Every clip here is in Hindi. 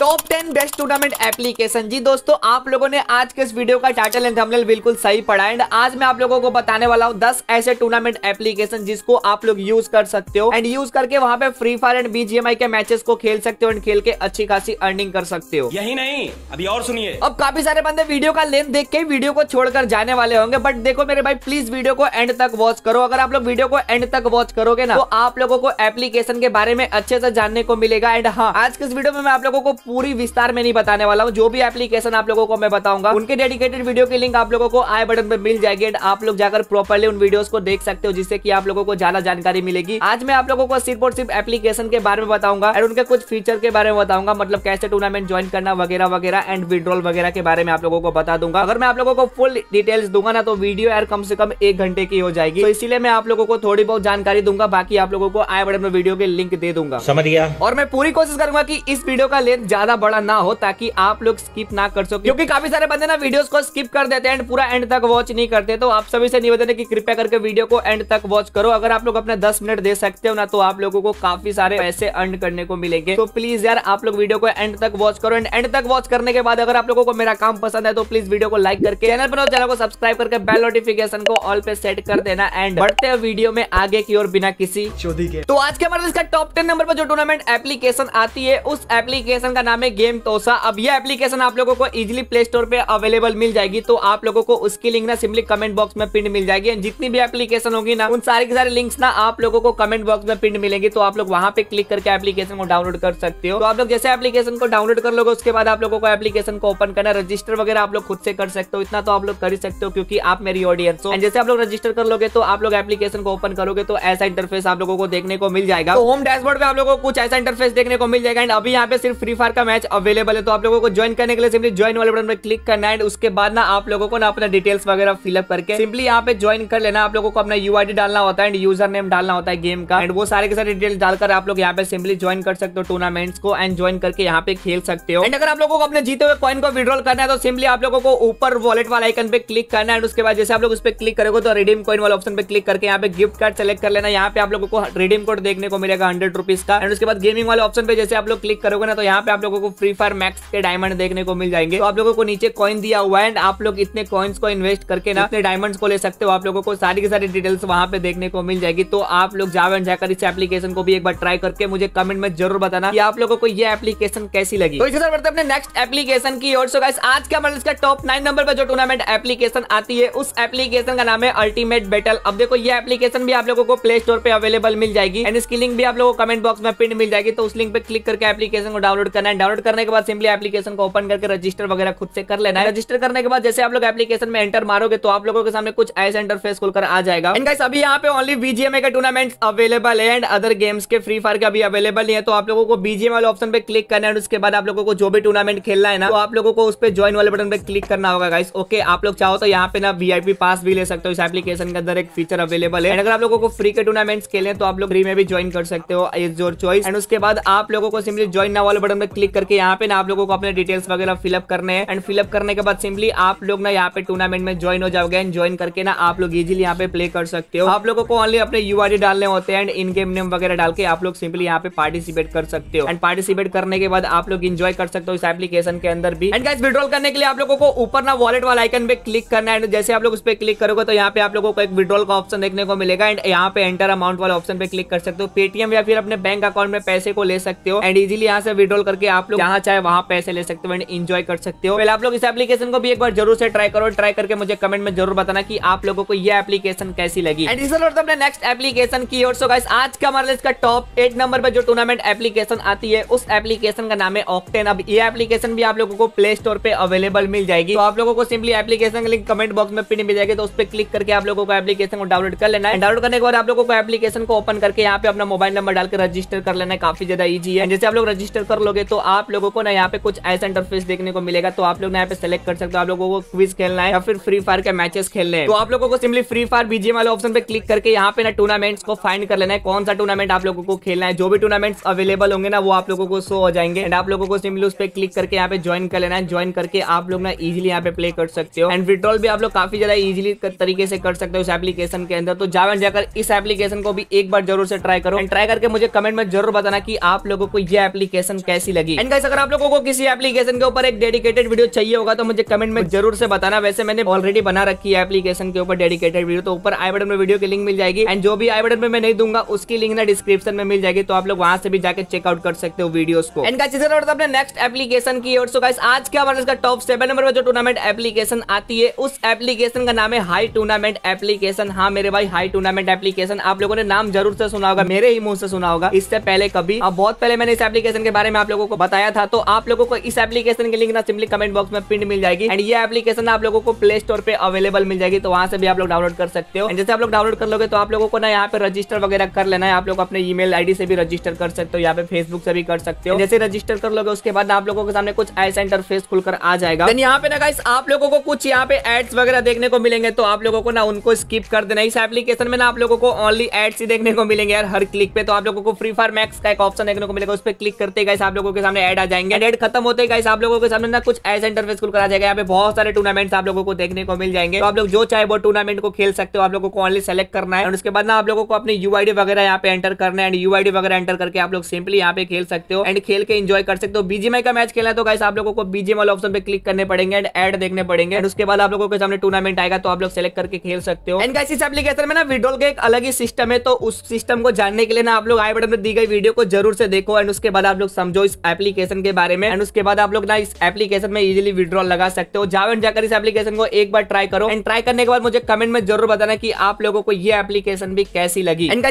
Top ten best tournament application जी दोस्तों आप लोगों ने आज के इस वीडियो का टाइटल एंड थंबनेल बिल्कुल सही पढ़ा एंड आज मैं आप लोगों को बताने वाला हूँ दस ऐसे टूर्नामेंट एप्लीकेशन जिसको आप लोग यूज़ कर सकते हो। एंड यूज़ करके वहाँ पे फ्री फायर एंड बीजीएमआई के मैचेस को खेल सकते हो। एंड खेल के अच्छी खासी अर्निंग कर सकते हो। यही नहीं अभी और सुनिए। अब काफ़ी सारे बंदे वीडियो का लेंथ देख के वीडियो को छोड़कर जाने वाले होंगे। बट देखो मेरे भाई प्लीज़ वीडियो को एंड तक वॉच करो। अगर आप लोग वीडियो को एंड तक वॉच करोगे ना तो आप लोगों को एप्लीकेशन के बारे में अच्छे से जानने को मिलेगा। एंड हाँ आज के इस वीडियो में मैं आप लोगों को पूरी विस्तार में नहीं बताने वाला हूँ। जो भी एप्लीकेशन आप लोगों को मैं बताऊँगा उनके डेडिकेटेड वीडियो की लिंक आप लोगों को आई बटन पर मिल जाएगी एंड आप लोग जाकर प्रॉपरली उन वीडियोस को देख सकते हो जिससे कि आप लोगों को ज़्यादा जानकारी मिलेगी। आज मैं आप लोगों को सिर्फ़ और सिर्फ़ एप्लीकेशन के बारे में बताऊँगा एंड उनके कुछ फीचर के बारे में बताऊँगा मतलब कैसे टूर्नामेंट ज्वाइन करना वगैरह वगैरह एंड विड्रॉल वगैरह के बारे में आप लोगों को बता दूँगा। अगर मैं आप लोगों को फुल डिटेल्स दूँगा ना तो वीडियो यार कम से कम एक घंटे की हो जाएगी। तो इसीलिए मैं आप लोगों को थोड़ी बहुत जानकारी दूँगा बाकी आप लोगों को आई बटन में वीडियो के लिंक दे दूँगा। समझ गया। और मैं पूरी कोशिश करूँगा की इस वीडियो का लेंथ ज़्यादा बड़ा ना हो ताकि आप लोग स्किप ना कर सको। क्योंकि काफ़ी सारे बंदे ना वीडियोस को स्किप कर देते हैं एंड पूरा एंड तक वॉच नहीं करते तो आप सभी से निवेदन है कि कृपया करके वीडियो को एंड तक वॉच करो। अगर आप लोग अपने दस मिनट दे सकते हो ना तो आप लोगों को काफ़ी सारे पैसे अर्न करने को मिलेंगे। तो प्लीज़ यार, आप लोग वीडियो को एंड तक वॉच करो एंड एंड तक वॉच करने के बाद अगर आप लोगों को मेरा काम पसंद है तो प्लीज़ वीडियो को लाइक करके चैनल पर चैनल को सब्सक्राइब करके बेल नोटिफिकेशन को ऑल पे सेट कर देना एंड बढ़ते हैं वीडियो में आगे की ओर बिना किसी चौधरी के। तो आज के हमारे टॉप टेन नंबर पर जो टूर्नामेंट एप्लीकेशन आती है, उस एप्लीकेशन नाम है गेम तोसा। अब यह एप्लीकेशन आप लोगों को इजिली प्ले स्टोर पर अवेलेबल मिल जाएगी तो आप लोगों को उसकी लिंक ना सिंपली कमेंट बॉक्स में पिन मिल जाएगी। जितनी भी एप्लीकेशन होगी ना, उन सारे के सारे लिंक्स ना आप लोगों को कमेंट बॉक्स में पिन मिलेंगी तो आप लोग वहाँ पे क्लिक करके एप्लीकेशन को डाउनलोड कर सकते हो। तो आप लोग जैसे एप्लीकेशन को डाउनलोड कर लोगे, उसके बाद आप लोगों को एप्लीकेशन को ओपन करना रजिस्टर वगैरह आप लोग खुद से कर सकते हो, इतना तो आप लोग कर ही सकते हो, क्योंकि आप मेरी ऑडियंस हो। जैसे आप लोग रजिस्टर कर लोगे तो आप लोग एप्लीकेशन को ओपन करोगे तो ऐसा इंटरफेस आप लोगों को देखने को मिल जाएगा। तो होम डैशबोर्ड पे आप लोगों को कुछ ऐसा इंटरफेस देखने को मिल जाएगा। एंड अभी यहाँ पे सिर्फ़ फ्री फायर का मैच अवेलेबल है तो आप लोगों को ज्वाइन करने के लिए सिंपली ज्वाइन वाले बटन पर क्लिक करना है उसके बाद ना आप लोगों को ना अपना डिटेल्स वगैरह फिलअप करके सिंपली यहाँ पे ज्वाइन कर लेना। आप लोगों को अपना यू डालना होता है एंड यूज़र नेम डालना होता है गेम का एंड वो सारे के सारे डिटेल्स डालकर आप लोग यहाँ पे सिंपली ज्वाइन कर सकते हो टूर्नामेंट्स को एंड ज्वाइन करके यहाँ पे खेल सकते हो। एंड अगर आप लोगों को अपने जीते हुए कॉइन को विड्रॉल करना है तो सिंपली आप लोगों को ऊपर वॉलेट वाला आइकन पे क्लिक करना है उसके बाद जैसे आप लोग उस पर क्लिक करोगे तो रिडीम कॉइन वाला ऑप्शन पे क्लिक करके यहाँ पे गिफ्ट कार्ड सेलेक्ट कर लेना। यहाँ पे आप लोगों को रिडीम कोड देखने को मिलेगा हंड्रेड रुपीज़ का एंड उसके बाद गेमिंग वाले ऑप्शन पे जैसे आप लोग क्लिक करोगे ना तो यहाँ पे आप लोगों को फ्री फायर मैक्स के डायमंड देखने को मिल जाएँगे। तो आप लोगों को नीचे कॉइन दिया हुआ है एंड आप लोग इतने कॉइन्स को इन्वेस्ट करके ना अपने डायमंड्स को ले सकते हो। आप लोगों को सारी की सारी डिटेल्स वहाँ पे देखने को मिल जाएगी। तो आप लोग जाओ एंड जाकर इस एप्लीकेशन को भी एक बार ट्राई करके मुझे कमेंट में ज़रूर बताना कि आप लोगों को ये एप्लीकेशन कैसी लगी। तो इसी तरह अपने नेक्स्ट एप्लीकेशन की ओर। सो गाइस आज का मतलब इसका टॉप नाइन नंबर पर जो टूर्नामेंट एप्लीकेशन आती है, उस एप्लीकेशन का नाम है अल्टीमेट बैटल अब देखो, ये एप्लीकेशन भी आप लोगों को प्ले स्टोर पे अवेलेबल मिल जाएगी। एंड इसकी लिंक भी आप लोगों को कमेंट बॉक्स में पिन मिल जाएगी। तो उस लिंक पे क्लिक करके एप्लीकेशन को डाउनलोड करना है डाउनलोड करने के बाद सिंपली एप्लीकेशन को ओपन करके रजिस्टर वगैरह खुद से कर लेना है। रजिस्टर करने के बाद जैसे आप लोग एप्लीकेशन में एंटर मारोगे तो आप लोगों के सामने कुछ ऐसा इंटरफेस खुलकर आ जाएगा। एंड गाइस अभी यहाँ पे ओनली बीजीएमए के टूर्नामेंट अवेलेबल है एंड अदर गेम्स के फ्री फायर के अभी अवेलेबल नहीं है तो आप लोगों को बीजीएम वाले ऑप्शन पे क्लिक करना है उसके बाद आप लोगों को जो भी टूर्नामेंट खेलना है ना तो आप लोगों को उस पर ज्वाइन वाले बटन पे क्लिक करना होगा गाइस ओके आप लोग चाहो तो यहाँ पे ना वीआईपी पास भी ले सकते हो, इस एप्लीकेशन के अंदर एक फीचर अवेलेबल है। अगर आप लोगों को फ्री के टूर्नामेंट्स खेले तो आप लोग फ्री में भी ज्वाइन कर सकते हो इज़ योर चॉइस एंड उसके बाद आप लोगों को सिंपली ज्वाइन ना वाले बटन पे क्लिक करके यहाँ पे ना आप लोगों को अपने डिटेल्स वगैरह फिलअप करने हैं। एंड फिलअप करने के बाद सिंपली आप लोग ना यहाँ पे टूर्नामेंट में ज्वाइन हो जाओगे एंड ज्वाइन करके ना आप लोग इजिली यहाँ पे प्ले कर सकते हो। आप लोगों को ओनली अपने यू डालने होते हैं एंड इन गेम नेम वगैरह डाल के आप लोग सिंपली यहाँ पे पार्टिसिपेट कर सकते हो। एंड पार्टिसिपेट करने के बाद आप लोग इंजॉय कर सकते हो इस एप्लीकेशन के अंदर भी। एंड गाइस विड्रॉल करने के लिए आप लोगों को ऊपर ना वॉलेट वाला आइकन पे क्लिक करना है। जैसे आप लोग उस पर क्लिक करोगे तो यहाँ पे आप लोगों को एक विड्रॉल का ऑप्शन देखने को मिलेगा। एंड यहाँ पे एंटर अमाउंट वाला ऑप्शन पे क्लिक कर सकते हो। पेटीएम या फिर अपने बैंक अकाउंट में पैसे को ले सकते हो। एंड इजिली यहाँ से विड्रॉल करके आप लोग जहाँ चाहे वहाँ पैसे ले सकते हो एंड इंजॉय कर सकते हो। पहले आप लोग इस एप्लीकेशन को भी एक बार ज़रूर से ट्राई करो ट्राई करके मुझे कमेंट में ज़रूर बताना कि आप लोगों को ये एप्लीकेशन कैसी लगी। एंड इस नेक्स्ट एप्लीकेशन की ओर। सो आज का हमारे इसका टॉप एट नंबर पे जो टूर्नामेंट एप्लीकेशन आती है, उस एप्लीकेशन का नाम है ऑक्टेन अब ये एप्लीकेशन भी आप लोगों को प्ले स्टोर पे अवेलेबल मिल जाएगी। तो आप लोगों को सिंपली एप्लीकेशन का लिंक कमेंट बॉक्स में पिन मिल जाएगी तो उस पर क्लिक करके आप लोगों को एप्लीकेशन को डाउनलोड कर लेना है। डाउनलोड करने के बाद आप लोगों को एप्लीकेशन को ओपन करके यहाँ पे अपना मोबाइल नंबर डालकर रजिस्टर कर लेना है। काफ़ी ज़्यादा ईजी है। जैसे आप लोग रजिस्टर कर लोगे तो आप लोगों को ना यहाँ पे कुछ ऐसा इंटरफेस देखने को मिलेगा तो आप लोग यहाँ पे सेलेक्ट कर सकते हो। आप लोगों को क्विज खेलना है या फिर फ्री फायर के मैचेस खेलने हैं। तो आप लोगों को सिंपली फ्री फायर बीजीएम वाले ऑप्शन पे क्लिक करके यहाँ पे ना टूर्नामेंट्स को फाइंड कर लेना है। कौन सा टूर्नामेंट आप लोगों को खेलना है, जो भी टूर्नामेंट्स अवेलेबल होंगे ना, वो आप लोगों को शो हो जाएँगे। एंड आप लोगों को सिंपली उस पर क्लिक करके यहाँ पे ज्वाइन कर लेना है। ज्वाइन करके आप लोग ना इजिली यहाँ पे प्ले कर सकते हो। एंड विड्रॉल भी आप लोग काफ़ी ज़्यादा इजिली तरीके से कर सकते हो इस एप्लीकेशन के अंदर। तो जाओ जाकर इस एप्लीकेशन को भी एक बार ज़रूर से ट्राई करो। एंड ट्राई करके मुझे कमेंट में ज़रूर बताना की आप लोगों को ये एप्लीकेशन कैसी लगी। जाएगी। एंड गाइस अगर आप लोगों को किसी एप्लीकेशन के ऊपर एक डेडिकेटेड वीडियो चाहिए होगा तो मुझे कमेंट में ज़रूर से बताना। वैसे मैंने ऑलरेडी बना रखी है एप्लीकेशन के ऊपर डेडिकेटेड वीडियो तो ऊपर आई बटन में वीडियो की लिंक मिल जाएगी। एंड जो भी आई बटन में मैं नहीं दूँगा, उसकी लिंक ना डिस्क्रिप्शन में मिल जाएगी तो आप लोग वहाँ से भी जाकर चेकआउट कर सकते हो वीडियो को। एंड गाइस इधर अपने नेक्स्ट एप्लीकेशन की और सो गाइस आज के हमारे इसका टॉप सेवन नंबर पर जो टूर्नामेंट एप्लीकेशन आती है, उस एप्लीकेशन का नाम है हाई टूर्नामेंट एप्लीकेशन हाँ मेरे भाई हाई टूर्नामेंट एप्लीकेशन आप लोगों ने नाम ज़रूर से सुना होगा, मेरे ही मुँह से सुना होगा। इससे पहले कभी बहुत पहले मैंने इस एप्लीकेशन के बारे में आप लोगों को बताया था तो आप लोगों को इस एप्लीकेशन की लिंक ना सिंपली कमेंट बॉक्स में पिन मिल जाएगी। एंड ये एप्लीकेशन आप लोगों को प्ले स्टोर पे अवेलेबल मिल जाएगी तो वहाँ से भी आप लोग डाउनलोड कर सकते हो। जैसे आप लोग डाउनलोड कर लोगे तो आप लोगों को ना यहाँ पे रजिस्टर वगैरह कर लेना है। आप लोग अपने ईमेल आईडी से भी रजिस्टर कर सकते हो, यहाँ पे फेसबुक से भी कर सकते हो। जैसे रजिस्टर कर लोगे, उसके बाद आप लोगों के सामने कुछ ऐसा इंटरफेस खुलकर आ जाएगा। यहाँ पे ना गाइस आप लोगों को कुछ यहाँ पे एड्स वगैरह देखने को मिलेंगे तो आप लोगों को ना उनको स्किप कर देना इस एप्लीकेशन में ना आप लोगों को ओनली एड्स ही देखने को मिलेंगे यार, हर क्लिक पे। तो आप लोगों को फ्री फायर मैक्स का एक ऑप्शन देखने को मिलेगा, उस पर क्लिक करते गाइस आप लोगों के सामने एड आ जाएँगे। एड खत्म होते गाइस आप लोगों के सामने ना कुछ ऐसा इंटरफेस खुलकर आ जाएगा यहाँ पे बहुत सारे टूर्नामेंट्स आप लोगों को देखने को मिल जाएँगे। तो आप लोग जो चाहे वो टूर्नामेंट को खेल सकते हो, आप लोगों को ओनली सेलेक्ट करना है। और उसके बाद ना आप लोगों को अपनी यूआईडी वगैरह यहाँ पे एंटर करना है। एंड यूआईडी वगैरह एंटर करके आप लोग सिंपली यहाँ पे खेल सकते हो। एंड खेल के एंजॉय कर सकते हो। बीजीएमआई का मैच खेला तो गाइस आप लोगों को बीजीएम वाले ऑप्शन पे क्लिक करने पड़ेंगे एंड एड देखने पड़ेंगे। एंड उसके बाद आप लोगों के सामने टूर्नामेंट आएगा तो आप लोग सेलेक्ट करके खेल सकते हो। एंड गाइस इस एप्लीकेशन में ना विड्रॉल का एक अलग ही सिस्टम है तो उस सिस्टम को जानने के लिए ना आप लोग आई बटन में दी गई वीडियो को ज़रूर से देखो। एंड उसके बाद आप लोग समझो इस एप्लीकेशन के बारे में एंड उसके बाद आप लोग ना इस एप्लीकेशन में इजिली विड्रॉल लगा सकते हो। जाओ एंड जाकर इस एप्लीकेशन को एक बार ट्राई करो। एंड ट्राई करने के बाद मुझे कमेंट में ज़रूर बताना कि आप लोगों को ये एप्लीकेशन भी कैसी लगी। एंड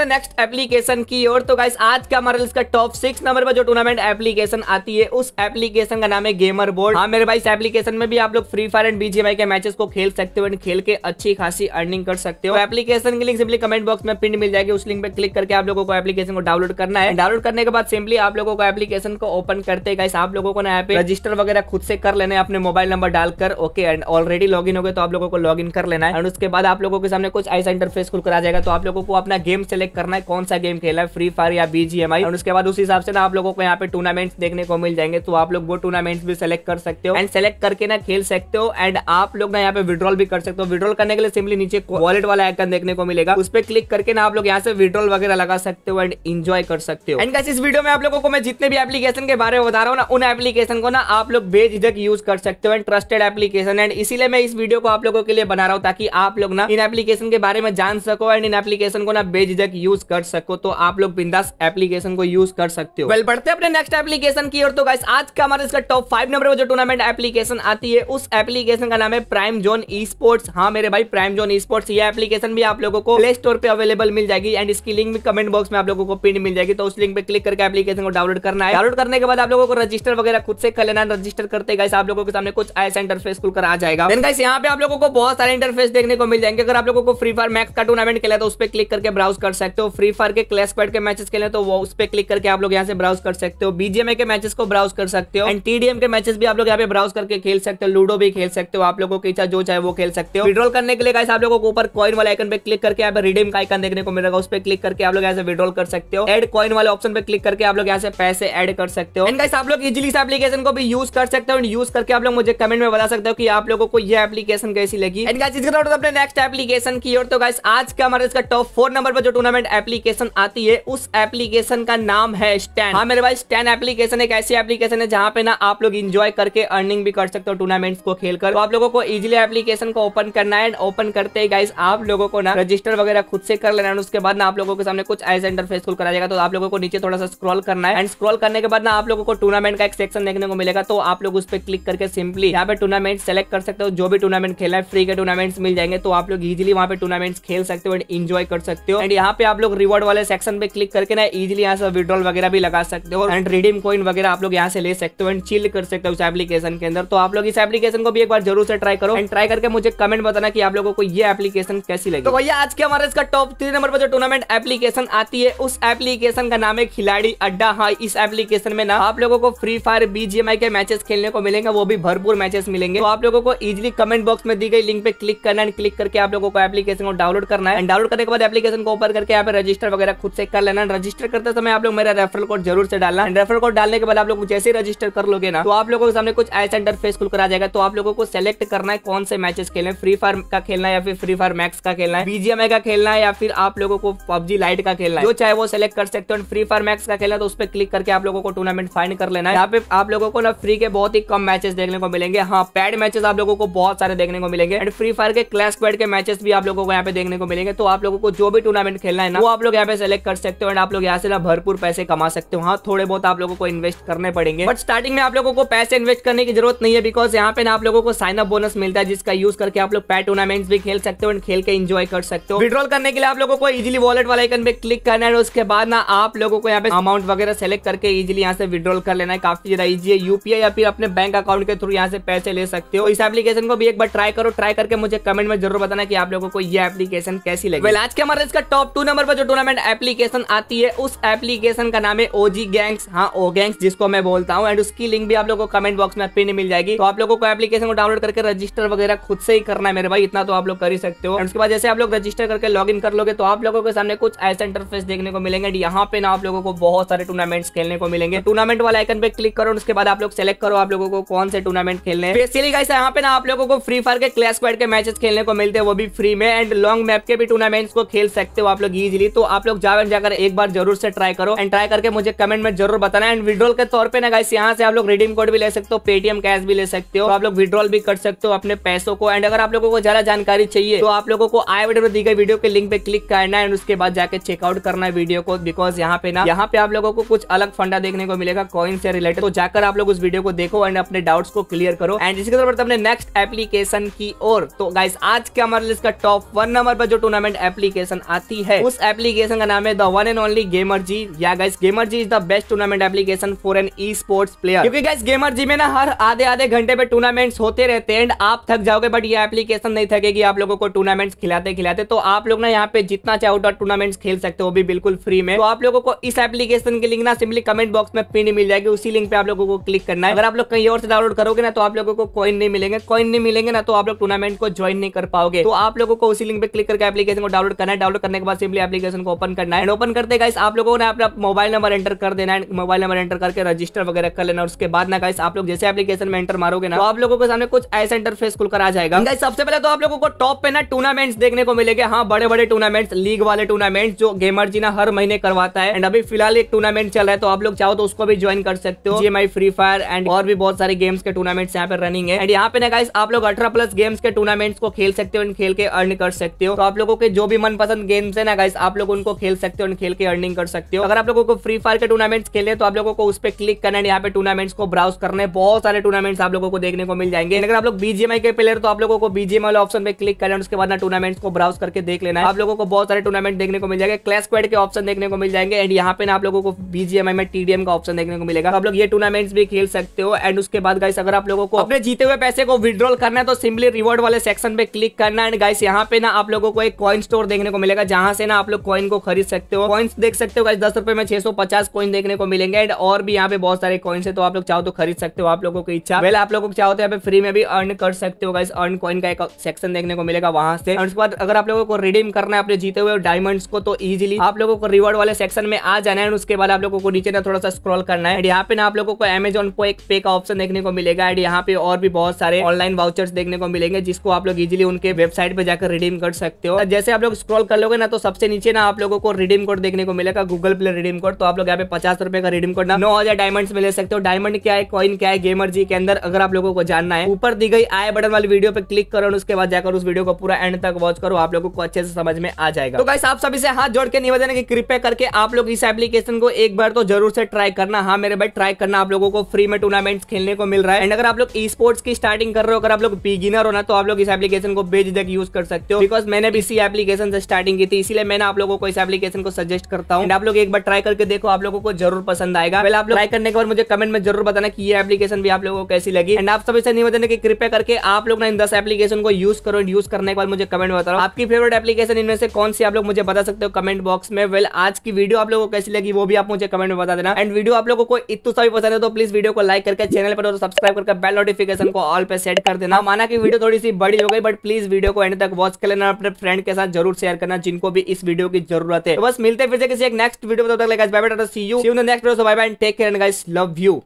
नेक्स्ट एप्लीकेशन की और तो गाइस आज का हमारा इसका टॉप सिक्स नंबर पर जो टूर्नामेंट एप्लीकेशन आती है, उस एप्लीकेशन का नाम है गेमर बोर्ड हाँ मेरे भाई, इस एप्लीकेशन में भी आप लोग फ्री फायर एंड बीजीएमआई के मैचेस को खेल सकते हो एंड खेल के अच्छी खासी अर्निंग कर सकते हो। एप्लीकेशन की लिंक सिंपली कमेंट बॉक्स में पिन मिल जाएगी। उस लिंक पे क्लिक करके आप लोगों को एप्लीकेशन को डाउनलोड करना है। डाउनलोड करने के बाद सिंपली आप लोगों को एप्लीकेशन को ओपन करते गाइस आप लोगों को ना यहाँ पे रजिस्टर वगैरह खुद से कर लेना है, अपने मोबाइल नंबर डालकर ओके एंड ऑलरेडी लॉग हो गए तो आप लोगों को लॉग कर लेना है। एंड उसके बाद आप लोगों के सामने कुछ ऐसा इंटरफेस खुल कर आ जाएगा तो आप लोगों को अपना गेम सेलेक्ट करना है, कौन सा गेम खेला है फ्री फायर या बीजीएमआई और उसके बाद उस हिसाब से ना आप लोगों को यहाँ पे टूर्नामेंट्स देखने को मिल जाएँगे तो आप लोग वो टूर्नामेंट्स भी सेलेक्ट कर सकते हो। एंड सेलेक्ट करके ना खेल सकते हो एंड आप लोग ना यहाँ पे विड्रॉल भी कर सकते हो। विड्रॉल करने के लिए सिंपली नीचे वॉलेट वाला आइकन देखने को मिलेगा, उस पर क्लिक करके ना आप लोग यहाँ से विड्रॉल वगैरह लगा सकते हो एंड इंजॉय कर सकते हो। एंड इस वीडियो में आप लोगों को मैं जितने भी एप्लीकेशन के बारे में बता रहा हूँ ना, उन एप्लीकेशन को ना आप लोग बेझिझक यूज़ कर सकते हो एंड ट्रस्टेड एप्लीकेशन एंड इसीलिए मैं इस वीडियो को आप लोगों के लिए बना रहा हूँ ताकि आप लोग ना इन एप्लीकेशन के बारे में जान सको एंड इन एप्लीकेशन को ना बेझिझक यूज़ कर सको तो आप लोग बिंदास एप्लीकेशन को यूज़ कर सकते हो। वेल बढ़ते अपने नेक्स्ट एप्लीकेशन की और तो गाइस आज का हमारा इसका टॉप फाइव नंबर जो टूर्नामेंट एप्लीकेशन आती है, उस एप्लीकेशन का नाम है प्राइम जोन ई स्पोर्ट्स हाँ मेरे भाई प्राइम जोन ई स्पोर्ट्स ये एप्लीकेशन भी आप लोगों को प्ले स्टोर पे अवेलेबल मिल जाएगी एंड इसकी लिंक भी कमेंट बॉक्स में आप लोगों को पिन मिल जाएगी। तो उस लिंक पे क्लिक करके एप्लीकेशन को डाउनलोड करना है। डाउनलोड करने के बाद आप लोगों को रजिस्टर वगैरह खुद से कर लेना रजिस्टर करते गाइस आप लोगों के सामने कुछ ऐसा इंटरफेस खुलकर आ जाएगा। देन गाइस यहाँ पे आप लोगों को बहुत सारे इंटरफेस देखने को मिल जाएँगे। अगर आप लोगों को फ्री फायर मैक्स का टूर्नामेंट खेला तो उस पर क्लिक करके ब्राउज कर सकते हो। फ्री फायर के क्लैश पैड के मैचेस खेले तो वो उस पर क्लिक करके आप लोग यहाँ से ब्राउज कर सकते हो। बीजेएमए के मैचेस को ब्राउज कर सकते हो। एंड टीडीएम के मैचेस भी आप लोग यहाँ पे ब्राउज करके खेल सकते हो। लूडो भी खेल सकते हो। आप लोगों की इच्छा जो चाहे वो खेल सकते हो। विड्रॉल करने के लिए गाइस आप लोगों को ऊपर कॉइन वाले आइकन पे क्लिक करके यहाँ पे रिडीम का आइकन देखने को मिलेगा। उस पर क्लिक करके आप लोग यहाँ से विड्रॉल कर सकते हो। एड कॉइन वाले ऑप्शन पे क्लिक करके आप लोग यहाँ से पैसे एड कर सकते हो। एंड गाइस आप लोग इजीली इस एप्लीकेशन को भी यूज़ कर सकते हो। यूज़ करके आप लोग मुझे कमेंट में बता सकते हो कि आप लोगों को ये एप्लीकेशन कैसी लगी। एंड गाइस इसके बाद अपने नेक्स्ट एप्लीकेशन की और तो गाइस आज का हमारे इसका टॉप फोर नंबर पर जो टूर्नामेंट एप्लीकेशन आती है, उस एप्लीकेशन का नाम है स्टैन हाँ मेरे भाई स्टैन एप्लीकेशन एक ऐसी एप्लीकेशन है जहाँ पे ना आप लोग इंजॉय करके अर्निंग भी कर सकते हो टूर्नामेंट्स को खेलकर। तो आप लोगों को इजिली एप्लीकेशन को ओपन करना है। ओपन करते ही गाइस आप लोगों को ना रजिस्टर वगैरह खुद से कर लेना है। उसके बाद ना आप लोगों के सामने कुछ ऐसा इंटरफेस खुल करा जाएगा तो आप लोगों को नीचे थोड़ा सा स्क्रॉल करना है। एंड स्क्रॉल करने के बाद ना आप लोगों को टूर्नामेंट का एक सेक्शन देखने को मिलेगा तो आप लोग उस पर क्लिक करके सिंपली यहाँ पे टूर्नामेंट सेलेक्ट कर सकते हो। जो भी टूर्नामेंट खेला है फ्री के टूर्नामेंट्स मिल जाएँगे तो आप लोग इजिली वहाँ पे टूर्नामेंट्स खेल सकते हो एंड इंजॉय कर सकते हो। एंड यहाँ पे आप लोग रिवॉर्ड वाले सेक्शन पे क्लिक करके ना इजिली यहाँ से विड्रॉल वगैरह भी लगा सकते हो एंड रिडीम कोइन वगैरह आप लोग यहाँ से ले सकते हो एंड चिल कर सकते हो उस एप्लीकेशन के अंदर। तो आप लोग इस एप्लीकेशन को भी एक बार ज़रूर से ट्राई करो एंड ट्राई करके मुझे कमेंट बताना कि आप लोगों को ये एप्लीकेशन कैसी लगी। तो भैया, आज के हमारे इसका टॉप थ्री नंबर पर जो टूर्नामेंट एप्लीकेशन आती है, उस एप्लीकेशन का नाम है खिलाड़ी अड्डा। हाँ इस एप्लीकेशन में ना आप लोगों को फ्री फायर बीजीएमआई के मैचेस खेलने को मिलेंगे, वो भी भरपूर मैचेस मिलेंगे। तो आप लोगों को इजिली कमेंट बॉक्स में दी गई लिंक पे क्लिक करना है क्लिक करके आप लोगों को एप्लीकेशन को डाउनलोड करना है। डाउनलोड करने के बाद एप्लीकेशन को ओपन करके यहाँ पे रजिस्टर वगैरह खुद से कर लेना। रजिस्टर करते समय आप लोग मेरा रेफरल कोड ज़रूर से डालना। रेफरल कोड डालने के बाद आप लोग जैसे रजिस्टर कर लोगे ना तो आप लोगों के सामने कुछ ऐसा इंटरफेस खुल कर आ जाएगा। तो आप लोगों को सेलेक्ट करना है कौन से मैचेस खेलना है। फ्री फायर का खेलना है या फिर फ्री फायर मैक्स का खेलना है। बीजीएमआई का खेलना है या फिर आप लोगों को पबजी लाइट का खेलना है। जो चाहे वो सेलेक्ट कर सकते हो। फ्री फायर मैक्स का खेलना तो उस पर क्लिक करके आप लोगों को टूर्नामेंट फाइन कर लेना है यहाँ पे आप लोगों को ना फ्री के बहुत ही कम मैचेस देखने को मिलेंगे हाँ पैड मैचेस आप लोगों को बहुत सारे देखने को मिलेंगे एंड फ्री फायर के क्लैश पैड के मैचेस भी आप लोगों को यहाँ पे देखने को मिलेंगे तो आप लोगों को जो भी टूर्नामेंट खेलना है ना वो आप लोग यहाँ पे सेलेक्ट कर सकते हो एंड आप लोग यहाँ से ना भरपूर पैसे कमा सकते हो हाँ थोड़े बहुत आप लोगों को इन्वेस्ट करने पड़ेंगे बट स्टार्टिंग में आप लोगों को पैसे इन्वेस्ट करने की ज़रूरत नहीं है बिकॉज़ यहाँ पे ना आप लोगों को साइन अप बोनस मिलता है जिसका यूज़ करके आप लोग पैड टूर्नामेंट भी खेल सकते हो एंड खेल के इंजॉय कर सकते हो विड्रॉल करने के लिए आप लोगों को इजिली वॉलेट वाला आइकन पे क्लिक करना है उसके बाद ना आप लोगों को यहाँ पे अमाउंट वगैरह सेलेक्ट करके इजिली यहाँ से विड्रॉल कर लेना है। काफ़ी ज़्यादा इजी है। यूपीआई या फिर अपने बैंक अकाउंट के थ्रू यहाँ से पैसे ले सकते हो। इस एप्लीकेशन को भी एक बार ट्राई करो। ट्राई करके मुझे कमेंट में ज़रूर बताना कि आप लोगों को ये एप्लीकेशन कैसी लगी। आज के हमारे इसका टॉप टू नंबर पर जो टूर्नामेंट एप्लीकेशन आती है, उस एप्लीकेशन का नाम है ओजी गैंग्स हाँ ओ गैंग्स जिसको मैं बोलता हूँ। एंड उसकी लिंक भी आप लोगों को कमेंट बॉक्स में पिन मिल जाएगी। तो आप लोगों को एप्लीकेशन को डाउनलोड करके रजिस्टर वगैरह खुद से ही करना है मेरे भाई। इतना तो आप लोग कर ही सकते हो। उसके बाद जैसे आप लोग रजिस्टर करके लॉग कर लोगे तो आप लोगों के सामने कुछ ऐसा इंटरफेस देखने को मिलेंगे। यहाँ पे ना आप लोगों को बहुत सारे टूर्नामेंट्स खेलने को मिलेंगे। टूर्नामेंट वाला आइकन पे क्लिक करो, उसके बाद आप लोग सेलेक्ट करो आप लोगों को कौन से टूर्नामेंट खेलने स्पेशली गाइस यहाँ पे ना आप लोगों को फ्री फायर के क्लैश स्क्वाड के मैचेस खेलने को मिलते हैं, वो भी फ्री में। एंड लॉन्ग मैप के भी टूर्नामेंट्स को खेल सकते हो आप लोग इजिली तो आप लोग जाकर जाकर एक बार ज़रूर से ट्राई करो। एंड ट्राई करके मुझे कमेंट में ज़रूर बताना। एंड विड्रॉल के तौर पे ना गाइस यहाँ से आप लोग रिडीम कोड भी ले सकते हो पेटीएम कैश भी ले सकते हो। आप लोग विड्रॉल भी कर सकते हो अपने पैसों को। एंड अगर आप लोगों को ज़्यादा जानकारी चाहिए तो आप लोगों को आई वीडियो दी गई वीडियो के लिंक पे क्लिक करना है। उसके बाद जाके चेकआउट करना है वीडियो को। बिकॉज़ यहाँ पे ना, यहाँ पे आप लोगों को कुछ अलग फंडा देखने को मिलेगा कॉइन से रिलेटेड तो जाकर आप लोग उस वीडियो को देखो एंड अपने डाउट्स को क्लियर करो। एंड इसके तरफ़ अपने नेक्स्ट एप्लीकेशन की ओर। तो गाइस आज के हमारे लिस्ट का टॉप वन नंबर पर जो टूर्नामेंट एप्लीकेशन आती है, उस एप्लीकेशन का नाम है the one and only gamer ji या guys gamer ji is the best tournament application for an esports player क्योंकि गाइस गेमर जी में ना हर आधे आधे घंटे पे टूर्नामेंट्स होते रहते हैं एंड आप थक जाओगे बट ये एप्लीकेशन नहीं थकेगी, आप लोगों को टूर्नामेंट्स खिलाते खिलाते तो आप लोग ना यहाँ पे जितना चाहे चाहो टूर्नामेंट्स खेल सकते हो भी बिल्कुल फ्री में। तो आप लोगों को इस एप्लीकेशन की लिंक ना सिंपली कमेंट बॉक्स में पिन मिल जाएगी, उसी लिंक पे आप लोगों को क्लिक करना है। अगर आप लोग कहीं और से डाउनलोड करोगे ना तो आप लोगों को कॉइन नहीं मिलेंगे। कॉइन नहीं मिलेंगे ना तो आप लोग टूर्नामेंट को ज्वाइन नहीं कर पाओगे। तो आप लोगों को उसी लिंक पे क्लिक करके एप्लीकेशन को डाउनलोड करना है। डाउनलोड करने के बाद सिंपली एप्लीकेशन को ओपन करना है। एंड ओपन करते गाइस आप लोगों ने अपना मोबाइल नंबर एंटर कर देना है। मोबाइल नंबर एंटर करके रजिस्टर वगैरह कर लेना। उसके बाद ना गाइस आप लोग जैसे एप्लीकेशन में एंटर मारोगे ना तो आप लोगों के सामने कुछ ऐसा इंटरफेस खुलकर आ जाएगा। गाइस सबसे पहले तो आप लोगों को टॉप पे ना टूर्नामेंट्स देखने को मिलेंगे। हाँ बड़े बड़े टूर्नामेंट्स लीग वाले टूर्नामेंट जो गेमर जी ना हर महीने करवाता है। एंड अभी फ़िलहाल एक टूर्नामेंट चल रहा है तो आप लोग चाहो तो उसको भी ज्वाइन कर सकते हो। जीएमआई फ्री फायर एंड और भी बहुत सारे गेम्स के टूर्नामेंट्स यहाँ पे रनिंग है। एंड यहाँ पे ना गाइस आप लोग अठारह प्लस गेम्स के टूर्नामेंट्स को खेल सकते हो एंड खेल के अर्न कर सकते हो। तो आप लोगों के जो भी मनपसंद गेम्स है ना गाइस आप लोग उनको खेल सकते हो एंड खेल के अर्निंग कर सकते हो। अगर आप लोगों को फ्री फायर के टूर्नामेंट्स खेले तो आप लोगों को उस पर क्लिक करना है यहाँ पे टूर्नामेंट्स को ब्राउज करने बहुत सारे टूर्नामेंट्स आप लोगों को देखने को मिल जाएँगे। अगर आप लोग बीजेएमआई के प्लेयर तो आप लोगों को बीजेएम वाले ऑप्शन पे क्लिक करना उसके बाद ना टूर्नामेंट्स को ब्राउज करके देख लेना है। आप लोगों को बहुत सारे टूर्नामेंट देखने को मिल जाएँगे। क्लैश क्वेड के ऑप्शन देखने को मिल जाएँगे। एंड यहाँ पे ना आप लोगों को बीजीएमआई में टीडीएम का ऑप्शन देखने को मिलेगा। आप लोग ये टूर्नामेंट्स भी खेल सकते हो। एंड उसके बाद गाइस अगर आप लोगों को अपने जीते हुए पैसे को विड्रॉल करना है तो सिंपली रिवॉर्ड वाले सेक्शन पे क्लिक करना। एंड गाइस यहाँ पे ना आप लोगों को एक कॉइन स्टोर देखने को मिलेगा, जहाँ से ना आप लोग कॉइन को खरीद सकते हो। कॉइन्स देख सकते हो गाइस दस रुपए में छह सौ पचास कॉइन देखने को मिलेंगे। एंड और भी यहाँ पे बहुत सारे कॉइन्स है तो आप लोग चाहो तो खरीद सकते हो, आप लोगों की इच्छा। वेल आप लोगों को चाहो तो यहाँ पे फ्री में भी अर्न कर सकते हो गाइस अर्न कॉइन का एक सेक्शन देखने को मिलेगा वहाँ से। उसके बाद, अगर आप लोगों को रिडीम करना है अपने जीते हुए डायमंड्स को तो इजिली आप लोगों को रिवॉर्ड वाले सेक्शन में आ जाना है। उसके बाद आप लोगों को नीचे ना थोड़ा सा स्क्रॉल करना है। यहाँ पे ना आप लोगों को अमेजोन को एक पे का ऑप्शन देखने को मिलेगा। एंड यहाँ पे और भी बहुत सारे ऑनलाइन वाउचर्स देखने को मिलेंगे, जिसको आप लोग इजिली उनके वेबसाइट पे जाकर रिडीम कर सकते हो। जैसे आप लोग स्क्रॉल कर लोगे ना तो सबसे नीचे ना आप लोगों को रिडीम कोड देखने को मिलेगा गूगल प्ले रिडीम कोड तो आप लोग यहाँ पे पचास रुपए का रिडीम कोड ना नौ हज़ार डायमंड ले सकते हो। डायमंड क्या है? कॉइन क्या है? गेमर जी के अंदर अगर आप लोगों को जानना है। ऊपर दी गई आई बटन वाली वीडियो पे क्लिक करो उसके बाद जाकर उस वीडियो को पूरा एंड तक वॉच करो। आप लोगों को अच्छे से समझ में आ जाएगा। तो आप सभी से हाथ जोड़ के निवेदन की कृपया करके आप लोग इस एप्लीकेशन को एक बार तो ज़रूर से ट्राई करना। हाँ मेरे भाई ट्राई करना। आप लोगों को फ्री में टूर्नामेंट्स खेलने को मिल रहा है। एंड अगर आप लोग ई स्पोर्ट्स की स्टार्टिंग कर रहे हो, अगर आप लोग बिगिनर हो ना तो आप लोग इस एप्लीकेशन को बेच देकर यूज़ कर सकते हो। बिकॉज़ मैंने भी इसी एप्लीकेशन से स्टार्टिंग की थी, इसलिए मैंने आप लोगों को इस एप्लीकेशन को सजेस्ट करता हूँ। आप लोग एक बार ट्राई करके देखो, आप लोगों को ज़रूर पसंद आएगा। पहले आप लोग ट्राई करने के बाद मुझे कमेंट में ज़रूर बताना कि ये एप्लीकेशन भी आप लोगों को कैसी लगी। एंड आप सभी से निवेदन की कृपया करके आप लोग ना इन दस एप्लीकेशन को यूज़ करो यूज़ करने के बाद मुझे कमेंट बताओ आपकी फेवरेट एप्लीकेशन इनमें से कौन सी आप लोग मुझे बता सकते हो कमेंट बॉक्स में? वेल आज की वीडियो आप लोगों को कैसी लगी वो भी आप मुझे कमेंट में बता देना। एंड वीडियो आप लोगों को इतना सा भी पसंद है तो प्लीज़ वीडियो को लाइक करके चैनल पर सब्सक्राइब करके बेल नोटिफिकेशन को ऑल पे सेट कर देना। माना की वीडियो थोड़ी सी बड़ी हो गई बट प्लीज़ वीडियो को एंड तक वॉच कर लेना अपने फ्रेंड के साथ ज़रूर शेयर करना, जिनको भी इस वीडियो की ज़रूरत है। तो बस मिलते फिर से किसी एक नेक्स्ट वीडियो में, तब तक see you next video bye bye take care and guys love you